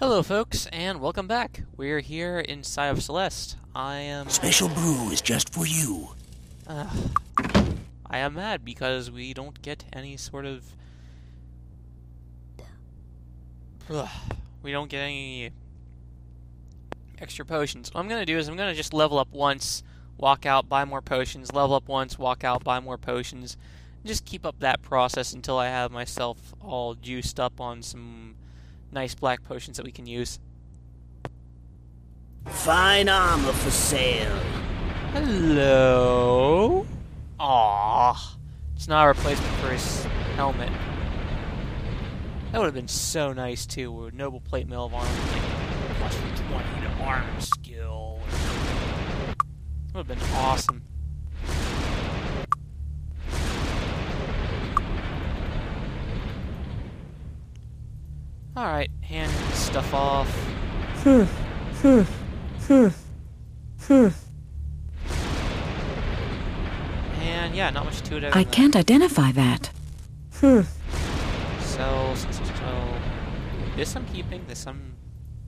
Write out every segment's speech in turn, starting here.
Hello, folks, and welcome back. We're here inside of Celeste. I am. Special brew is just for you. Uh, I am mad because we don't get any sort of. Ugh, we don't get any extra potions. What I'm gonna do is I'm gonna just level up once, walk out, buy more potions, level up once, walk out, buy more potions. Just keep up that process until I have myself all juiced up on some nice black potions that we can use. Fine armor for sale. Hello? Aww. It's not a replacement for his helmet. That would have been so nice too, with noble plate mail of armor. Like, plus 20 to arm skill. That would have been awesome. Alright, hand stuff off. And yeah, not much to it. I can't identify that. So, so, so, this I'm keeping. This I'm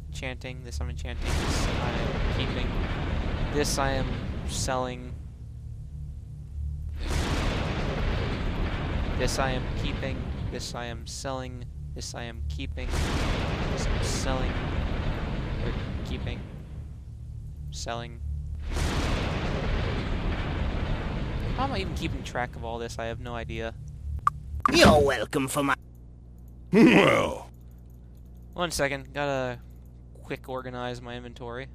enchanting. This I'm enchanting. This I am keeping. This I am selling. This I am keeping. This I am selling. This I am keeping. This I'm selling. Or keeping. Selling. How am I even keeping track of all this? I have no idea. You're welcome for my. Well, One second, gotta quick organize my inventory.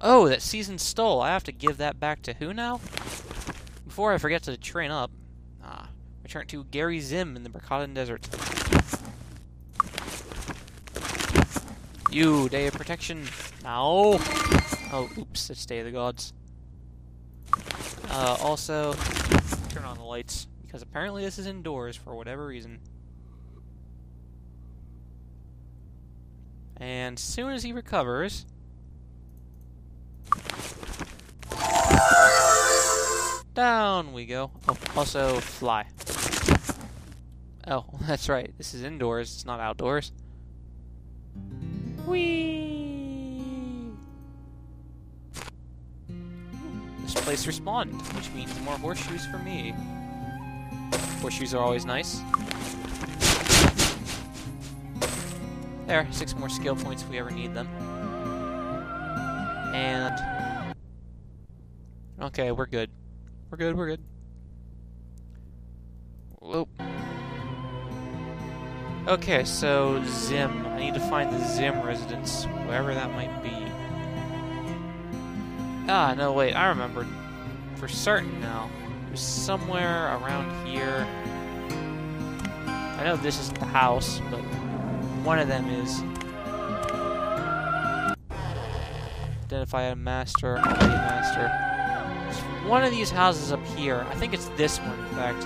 Oh, that season stole. I have to give that back to who now? Before I forget to train up. Ah, return to Gary Zimm in the Bracada Desert. You, Day of Protection. Now. Oh, oops, it's Day of the Gods. Uh, also, turn on the lights, because apparently this is indoors for whatever reason. And soon as he recovers... Down we go. Oh, also fly. Oh, that's right. This is indoors, it's not outdoors. Whee! This place respawned, which means more horseshoes for me. Horseshoes are always nice. There, six more skill points if we ever need them. And... Okay, we're good. We're good, we're good. Whoop. Okay, so Zimm. I need to find the Zimm residence, wherever that might be. Ah, no, wait, I remember For certain now. It was somewhere around here. I know this isn't the house, but one of them is. Identify a master, already master. There's one of these houses up here. I think it's this one, in fact.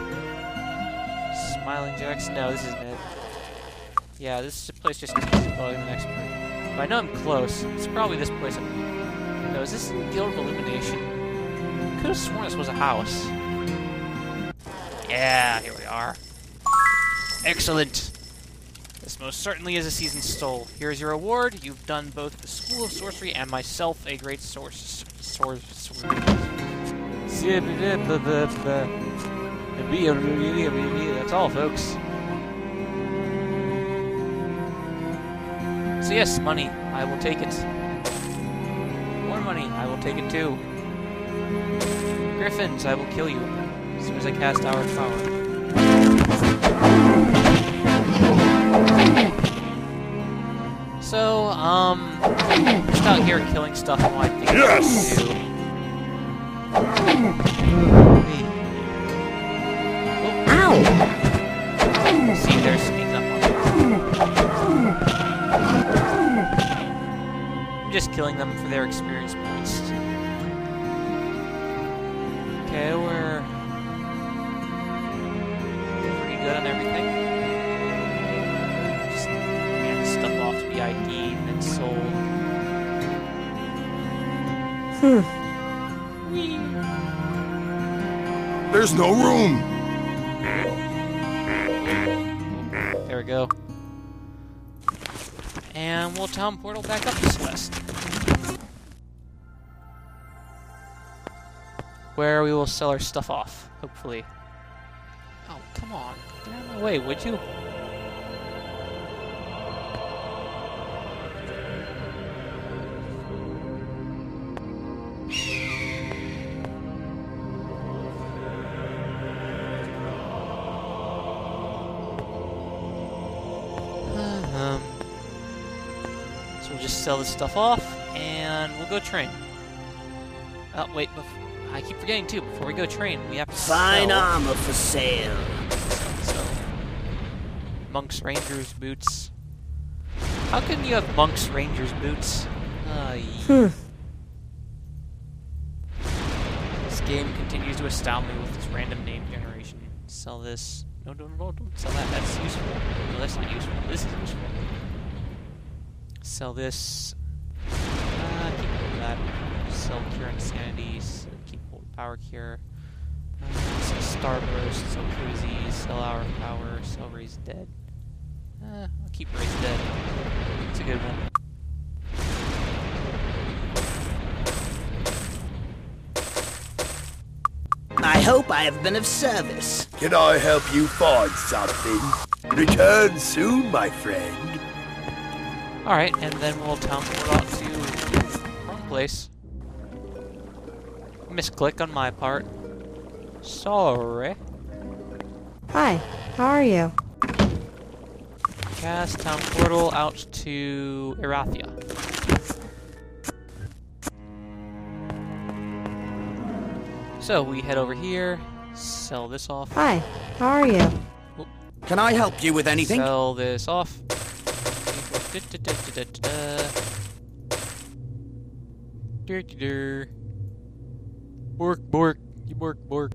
Smiling Jacks? No, this isn't it. Yeah, this place just keeps going the next one. But I know I'm close. It's probably this place. No, is this Guild of Illumination? Could have sworn this was a house. Yeah, here we are. Excellent. This most certainly is a season stole. Here is your reward. You've done both the School of Sorcery and myself a great source. Source. That's all, folks. So yes, money. I will take it. More money. I will take it too. Griffins, I will kill you as soon as I cast Hour of Power. So, um, just out here killing stuff I think Yes! I do. Just killing them for their experience points. Okay, we're pretty good on everything. Just hand stuff off to be ID'd and then sold. Hmm. Whee! there's no room. And we'll town portal back up this west. Where we will sell our stuff off, hopefully. Oh, come on. Get out of my way, would you? Sell this stuff off, and we'll go train. Oh, wait, I keep forgetting too, before we go train, we have to Fine sell... armor for sale. So, monks, rangers, boots. How can you have monks, rangers, boots? Uh, Hmm. This game continues to astound me with its random name generation. Sell this. No, don't, don't, don't sell that. That's useful. No, that's not useful. This is useful. Sell this. Uh, keep hold of that. Sell cure insanity. s- Keep hold of power cure. Uh, sell starburst. Sell koozies. Sell hour of power. Sell raise dead. Uh, I'll keep raise dead. It's a good one. I hope I have been of service. Can I help you find something? Return soon, my friend. Alright, and then we'll teleport out to wrong place. Misclick on my part. Sorry. Hi, how are you? Cast town portal out to Erathia. So we head over here, sell this off, Hi, how are you? Can I help you with anything? sell this off. Bork, bork, you bork, bork.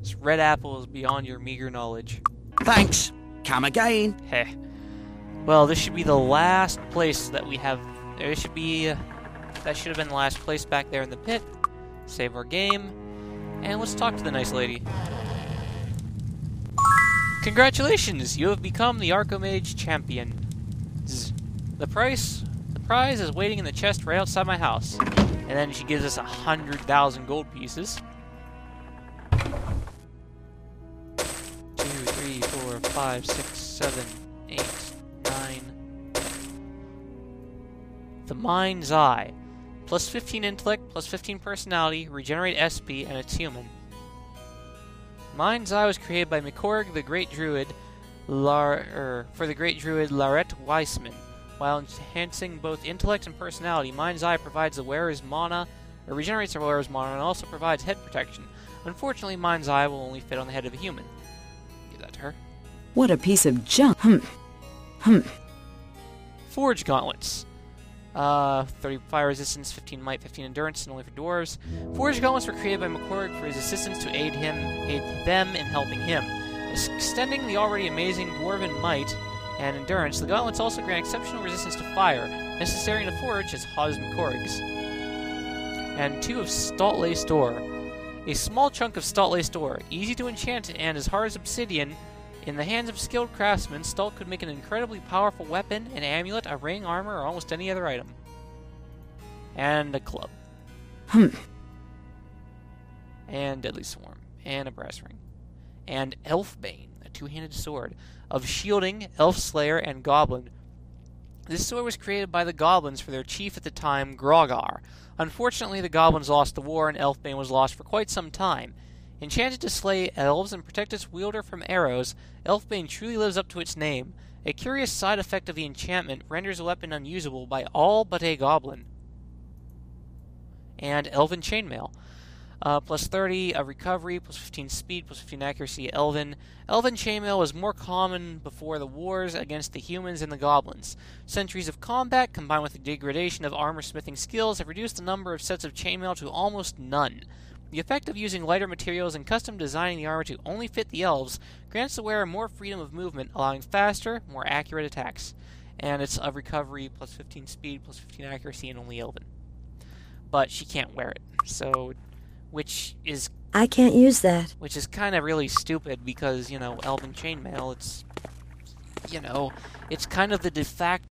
This red apple is beyond your meager knowledge. Thanks. Come again. Heh. Well, this should be the last place that we have. There should be. Uh, that should have been the last place back there in the pit. Save our game. And let's talk to the nice lady. Congratulations! You have become the Arcomage champion. The price, the prize is waiting in the chest right outside my house. And then she gives us a hundred thousand gold pieces. Two, three, four, five, six, seven, eight, nine. The Mind's Eye. Plus 15 intellect, plus 15 personality, regenerate SP, and it's human. Mind's Eye was created by Mekorig the Great Druid Lar- er, for the Great Druid Laret Weissman. While enhancing both intellect and personality, Mind's Eye provides the wearer's mana, or regenerates the wearer's mana, and also provides head protection. Unfortunately, Mind's Eye will only fit on the head of a human. Give that to her. What a piece of junk. Hmm. Hmm. Forge Gauntlets. Uh, 30 fire resistance, 15 might, 15 endurance, and only for dwarves. Forge Gauntlets were created by Mekorig for his assistants to aid him, aid them in helping him. Extending the already amazing dwarven might and endurance, the gauntlets also grant exceptional resistance to fire, necessary in a forge as hot as Mekorig's. And two of Stalt Laced Ore. A small chunk of Stalt Laced Ore, easy to enchant and as hard as obsidian, in the hands of skilled craftsmen, Stalt could make an incredibly powerful weapon, an amulet, a ring, armor, or almost any other item. And a club. Hmm. And Deadly Swarm. And a brass ring. And Elfbane, a two handed sword. Of shielding, Elf Slayer, and Goblin. This sword was created by the goblins for their chief at the time, Grogar. Unfortunately, the goblins lost the war, and Elfbane was lost for quite some time. Enchanted to slay elves and protect its wielder from arrows, Elfbane truly lives up to its name. A curious side effect of the enchantment renders the weapon unusable by all but a goblin. And Elven Chainmail. Uh, plus 30 of recovery, plus 15 speed, plus 15 accuracy, Elven. Elven Chainmail was more common before the wars against the humans and the goblins. Centuries of combat, combined with the degradation of armor smithing skills, have reduced the number of sets of chainmail to almost none. The effect of using lighter materials and custom designing the armor to only fit the elves grants the wearer more freedom of movement, allowing faster, more accurate attacks. And it's of recovery, plus 15 speed, plus 15 accuracy, and only Elven. But she can't wear it, so which is I can't use that. which is kind of really stupid because you know Elven chainmail it's you know it's kind of the de facto